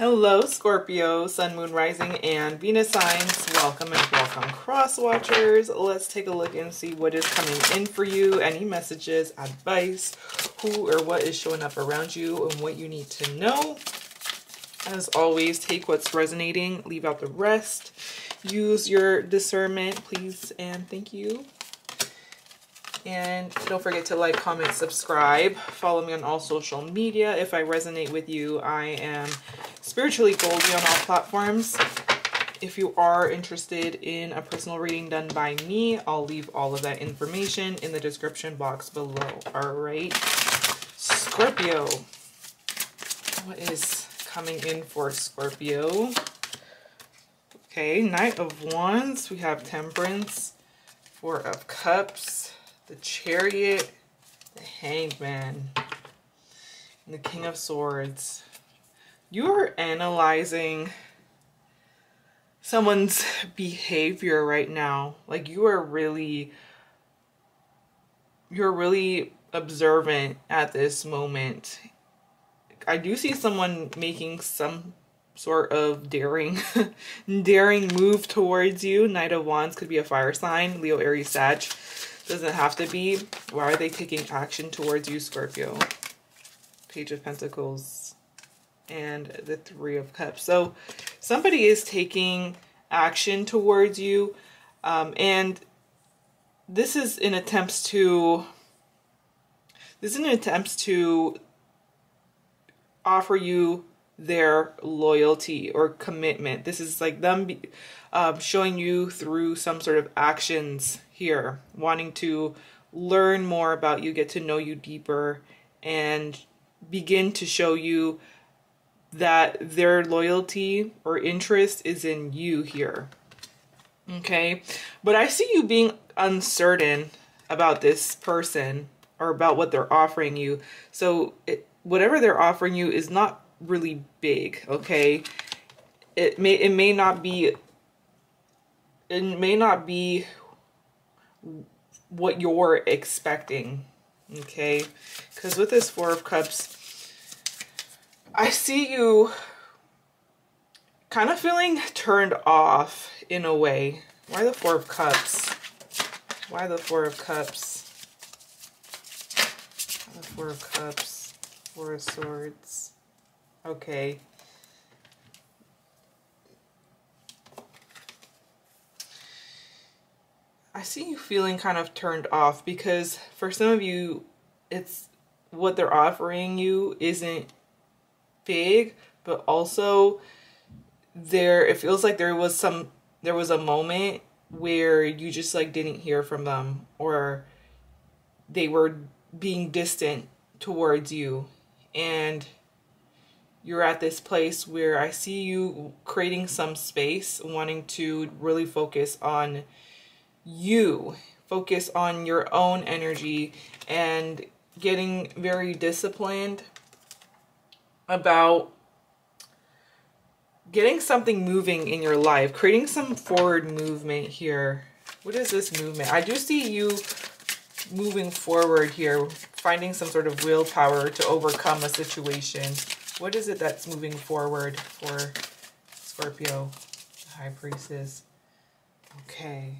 Hello, Scorpio, Sun, Moon, Rising, and Venus signs. Welcome and welcome, cross watchers. Let's take a look and see what is coming in for you. Any messages, advice, who or what is showing up around you, and what you need to know. As always, take what's resonating, leave out the rest. Use your discernment, please, and thank you. And don't forget to like, comment, subscribe. Follow me on all social media. If I resonate with you, I am spiritually Goldie on all platforms. If you are interested in a personal reading done by me, I'll leave all of that information in the description box below. All right. Scorpio. What is coming in for Scorpio? Okay, Knight of Wands. We have Temperance, Four of Cups, the Chariot, the Hanged Man, and the King of Swords. You are analyzing someone's behavior right now. Like you are really, you're really observant at this moment. I do see someone making some sort of daring daring move towards you. Knight of Wands could be a fire sign. Leo, Aries, Sag. Doesn't have to be. Why are they taking action towards you, Scorpio? Page of Pentacles and the Three of Cups. So somebody is taking action towards you. Um, and this is in attempts to this is in attempts to offer you their loyalty or commitment. This is like them be, um, showing you through some sort of actions here, wanting to learn more about you, get to know you deeper, and begin to show you that their loyalty or interest is in you here. Okay, but I see you being uncertain about this person or about what they're offering you. So, it, whatever they're offering you is not really big, okay? It may it may not be it may not be what you're expecting, okay? Cuz with this 4 of cups I see you kind of feeling turned off in a way. Why the Four of Cups? Why the Four of Cups? The Four of Cups, Four of Swords. Okay. I see you feeling kind of turned off because for some of you, it's what they're offering you isn't big, but also there, it feels like there was some, there was a moment where you just like didn't hear from them or they were being distant towards you. And you're at this place where I see you creating some space, wanting to really focus on you, focus on your own energy, and getting very disciplined about getting something moving in your life, creating some forward movement here. What is this movement? I do see you moving forward here, finding some sort of willpower to overcome a situation. What is it that's moving forward for Scorpio, The High Priestess? Okay.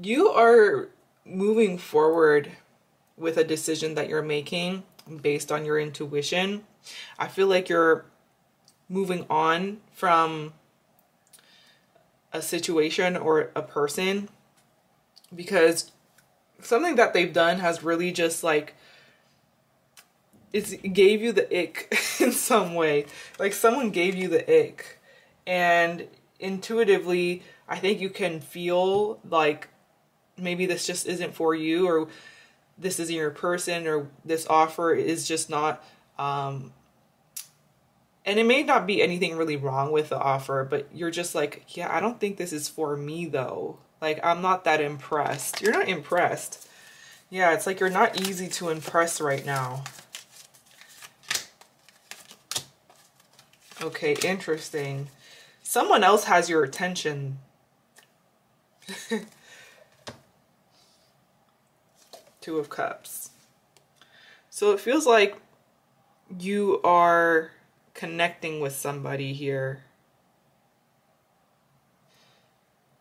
You are moving forward with a decision that you're making based on your intuition. I feel like you're moving on from a situation or a person because something that they've done has really just like it gave you the ick in some way like someone gave you the ick and intuitively i think you can feel like maybe this just isn't for you or this isn't your person or this offer is just not um and it may not be anything really wrong with the offer but you're just like yeah i don't think this is for me though like, I'm not that impressed. You're not impressed. Yeah, it's like you're not easy to impress right now. Okay, interesting. Someone else has your attention. Two of Cups. So it feels like you are connecting with somebody here.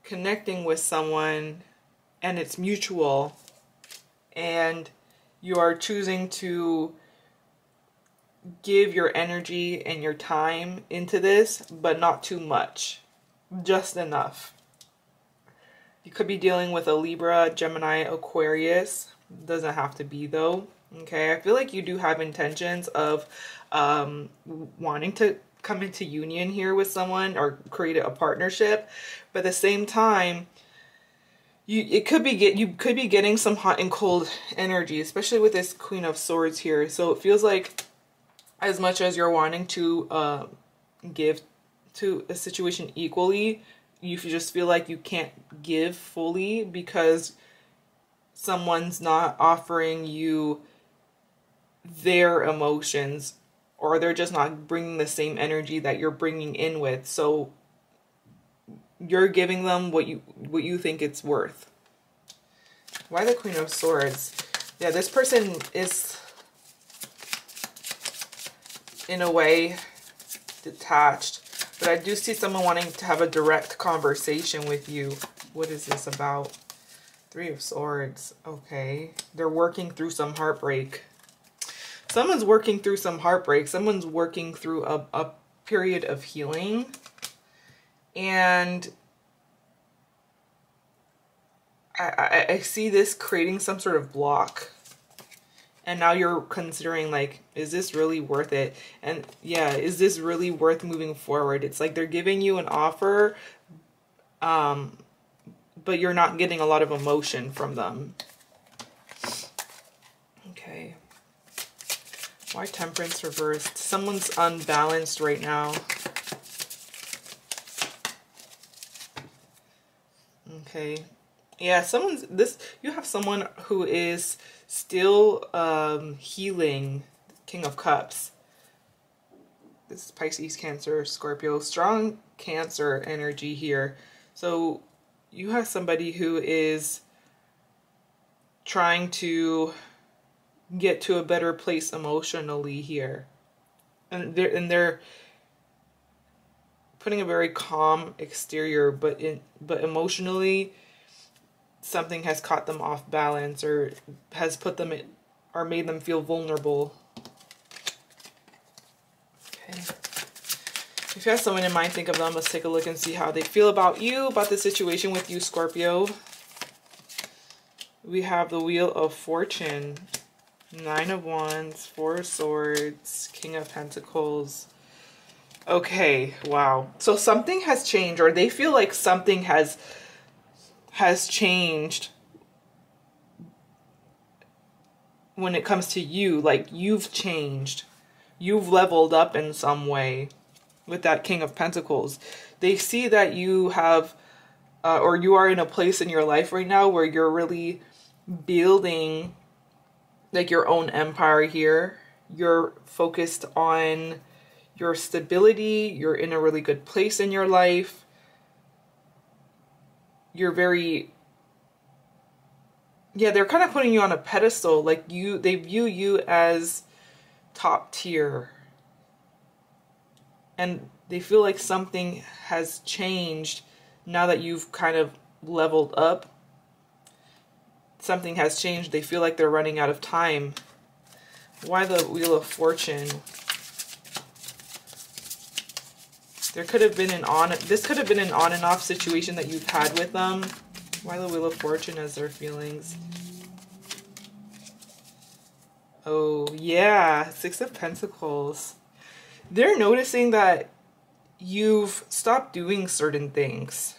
Connecting with someone and it's mutual and you are choosing to give your energy and your time into this, but not too much. Just enough. You could be dealing with a Libra, Gemini, Aquarius. Doesn't have to be though. Okay, I feel like you do have intentions of um, wanting to come into union here with someone or create a partnership, but at the same time, you it could be get you could be getting some hot and cold energy, especially with this Queen of Swords here. So it feels like as much as you're wanting to uh, give to a situation equally, you just feel like you can't give fully because someone's not offering you their emotions or they're just not bringing the same energy that you're bringing in with. So you're giving them what you what you think it's worth. Why the Queen of Swords? Yeah, this person is in a way detached. But I do see someone wanting to have a direct conversation with you. What is this about? Three of Swords. Okay. They're working through some heartbreak. Someone's working through some heartbreak. Someone's working through a, a period of healing. And I, I, I see this creating some sort of block and now you're considering like is this really worth it and yeah is this really worth moving forward it's like they're giving you an offer um but you're not getting a lot of emotion from them okay why temperance reversed someone's unbalanced right now okay yeah someone's this you have someone who is still um, healing King of Cups. This is Pisces, Cancer, Scorpio. Strong Cancer energy here. So you have somebody who is trying to get to a better place emotionally here. And they're, and they're putting a very calm exterior, but in but emotionally something has caught them off balance or has put them in, or made them feel vulnerable. Okay. If you have someone in mind, think of them. Let's take a look and see how they feel about you, about the situation with you, Scorpio. We have the Wheel of Fortune, Nine of Wands, Four of Swords, King of Pentacles. Okay, wow. So something has changed, or they feel like something has has changed when it comes to you. Like you've changed. You've leveled up in some way with that King of Pentacles. They see that you have, uh, or you are in a place in your life right now where you're really building like your own empire here. You're focused on your stability. You're in a really good place in your life you're very yeah they're kind of putting you on a pedestal like you they view you as top tier and they feel like something has changed now that you've kind of leveled up something has changed they feel like they're running out of time why the wheel of fortune There could have been an on, this could have been an on and off situation that you've had with them. Why the Wheel of Fortune as their feelings? Oh, yeah, Six of Pentacles. They're noticing that you've stopped doing certain things.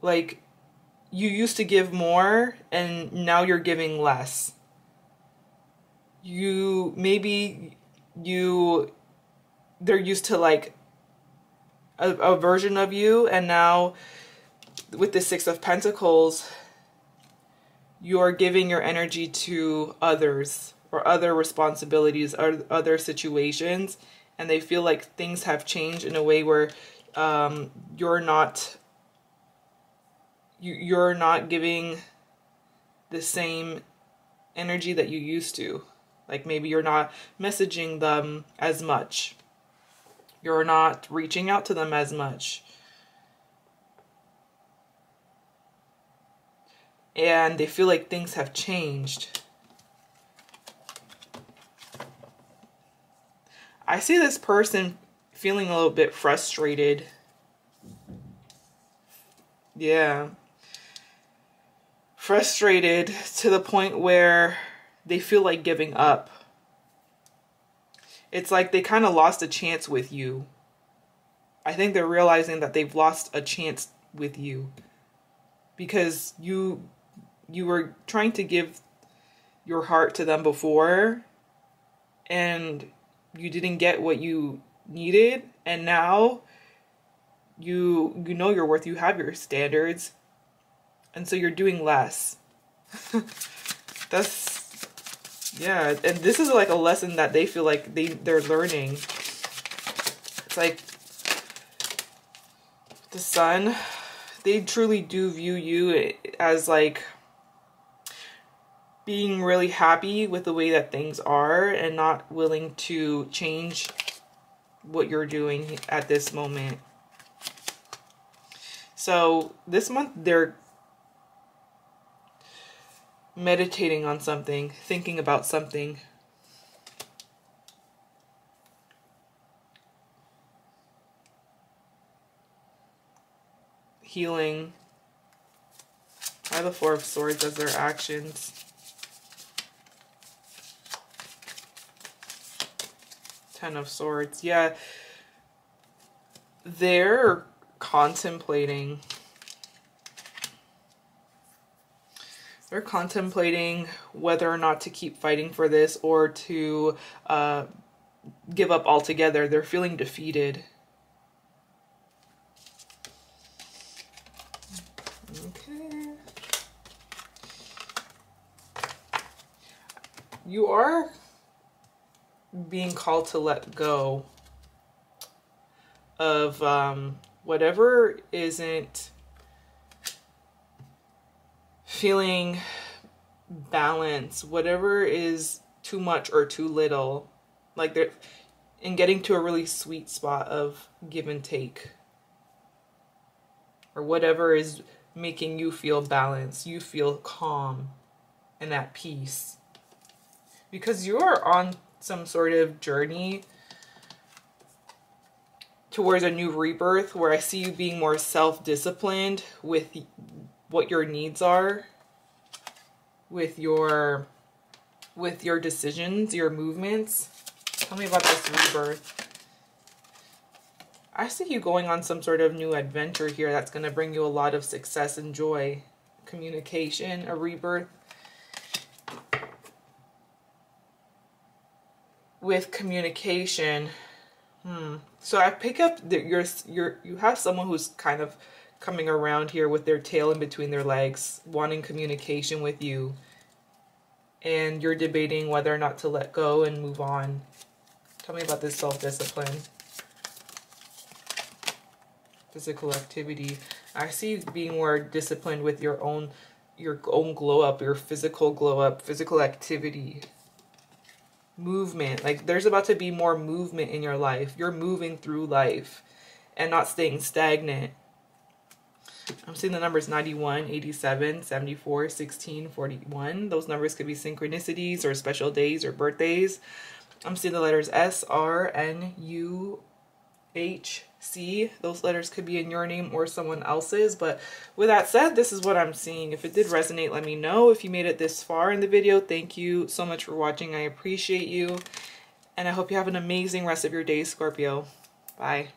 Like, you used to give more and now you're giving less. You, maybe you, they're used to like a, a version of you and now with the six of pentacles you're giving your energy to others or other responsibilities or other situations and they feel like things have changed in a way where um, you're not you, you're not giving the same energy that you used to Like maybe you're not messaging them as much. You're not reaching out to them as much. And they feel like things have changed. I see this person feeling a little bit frustrated. Yeah. Frustrated to the point where they feel like giving up. It's like they kind of lost a chance with you. I think they're realizing that they've lost a chance with you because you you were trying to give your heart to them before and you didn't get what you needed and now you you know your worth you have your standards and so you're doing less that's yeah, and this is like a lesson that they feel like they they're learning. It's like the sun, they truly do view you as like being really happy with the way that things are and not willing to change what you're doing at this moment. So this month they're meditating on something, thinking about something. Healing. I the Four of Swords as their actions. Ten of Swords. Yeah. They're contemplating they're contemplating whether or not to keep fighting for this or to uh, give up altogether. They're feeling defeated. Okay. You are being called to let go of um, whatever isn't feeling balance, whatever is too much or too little, like they're in getting to a really sweet spot of give and take. Or whatever is making you feel balanced, you feel calm and at peace. Because you're on some sort of journey towards a new rebirth where I see you being more self disciplined with what your needs are with your with your decisions, your movements. Tell me about this rebirth. I see you going on some sort of new adventure here that's going to bring you a lot of success and joy. Communication, a rebirth. With communication, hmm. So I pick up that you're, you're, you have someone who's kind of coming around here with their tail in between their legs, wanting communication with you. And you're debating whether or not to let go and move on. Tell me about this self-discipline. Physical activity. I see being more disciplined with your own your own glow up, your physical glow up, physical activity movement. Like there's about to be more movement in your life. You're moving through life and not staying stagnant. I'm seeing the numbers 91, 87, 74, 16, 41. Those numbers could be synchronicities or special days or birthdays. I'm seeing the letters S, R, N, U, H, C. Those letters could be in your name or someone else's. But with that said, this is what I'm seeing. If it did resonate, let me know. If you made it this far in the video, thank you so much for watching. I appreciate you. And I hope you have an amazing rest of your day, Scorpio. Bye.